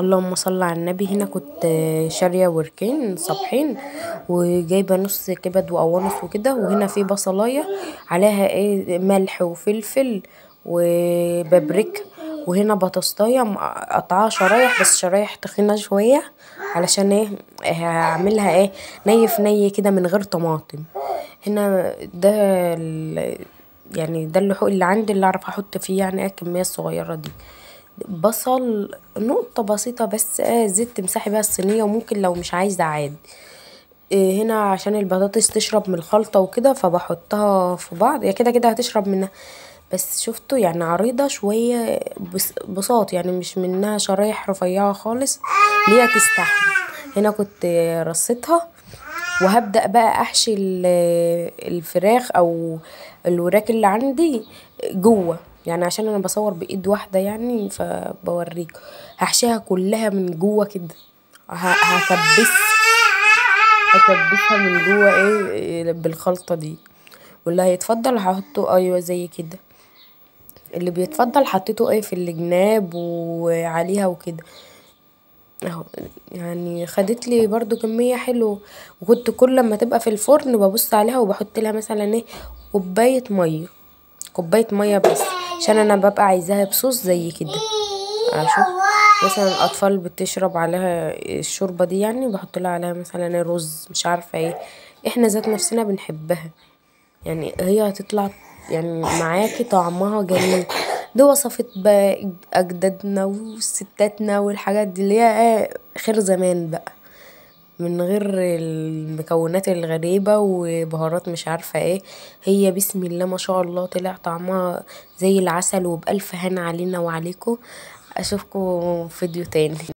اللهم صل على النبي. هنا كنت شارية وركين صبحين وجايبة نص كبد وقوانص وكده وهنا في بصلاية عليها إيه ملح وفلفل وبابريكا وهنا بطاطسايه مقطعاها شرايح بس شرايح تخينة شوية علشان إيه هعملها إيه ني في ني كده من غير طماطم. هنا ده يعني ده اللحوق اللي عندي اللي أعرف أحط فيه يعني الكمية الصغيرة دي. بصل نقطة بسيطة بس زيت تمسحي بيها الصينية وممكن لو مش عايزة عادي. هنا عشان البطاطس تشرب من الخلطة وكده فبحطها في بعض. هي كدا كدا هتشرب منها. بس شوفتوا يعني عريضة شوية بساط يعني مش منها شرايح رفيعة خالص. اللي هي تستحمل هنا كنت رصيتها. وهبدأ بقى أحشي الفراخ أو الوراك اللي عندي جوه. يعني عشان أنا بصور بإيد واحدة يعني فبوريكم هحشيها كلها من جوه كدا هكبسها هكبسها من جوه إيه بالخلطة دي. واللي هيتفضل هحطه أيوه زي كدا اللي بيتفضل حطيته إيه في الجناب وعليها وكدا أهو يعني خدتلي برضو كمية حلوة. وكنت كل ما تبقى في الفرن ببص عليها وبحطلها مثلا إيه كوباية مية. كوباية مية بس. عشان أنا ببقى عايزاها بصوص زي كدا أشوف مثلا الأطفال بتشرب عليها الشوربة دي يعني بحطلها عليها مثلا رز مش عارفة إيه. إحنا ذات نفسنا بنحبها. يعني هي هتطلع يعني معاكي طعمها جميل. دي وصفة بقى أجدادنا وستاتنا والحاجات دي اللي هي إيه خير زمان بقى. من غير المكونات الغريبة وبهارات مش عارفة إيه. هي بسم الله ماشاء الله طلع طعمها زي العسل وبألف هنا علينا وعليكم. أشوفكم في فيديو تاني.